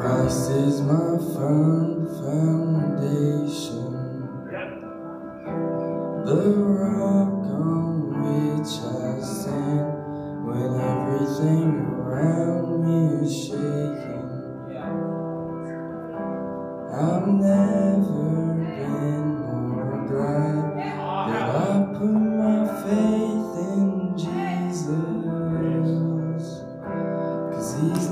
Christ is my firm foundation, the rock on which I stand when everything around me is shaking. I've never been more glad that I put my faith in Jesus, cause he's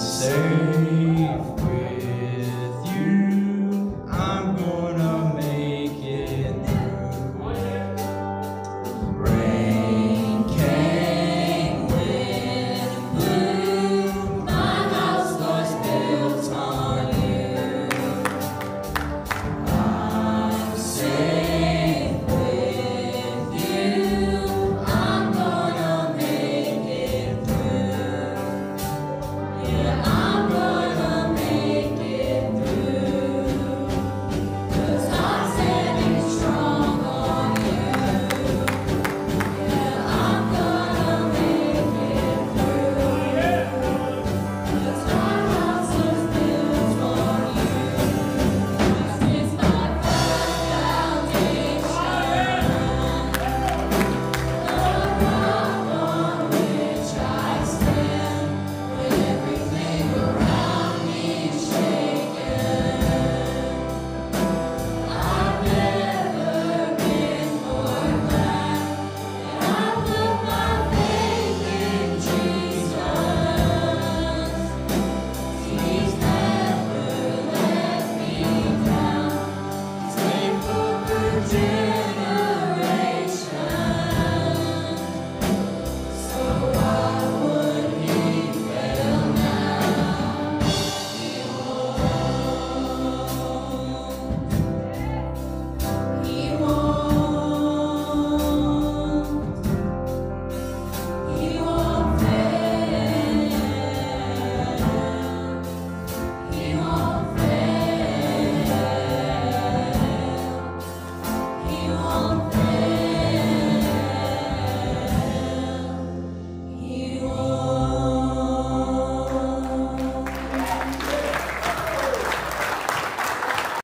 save.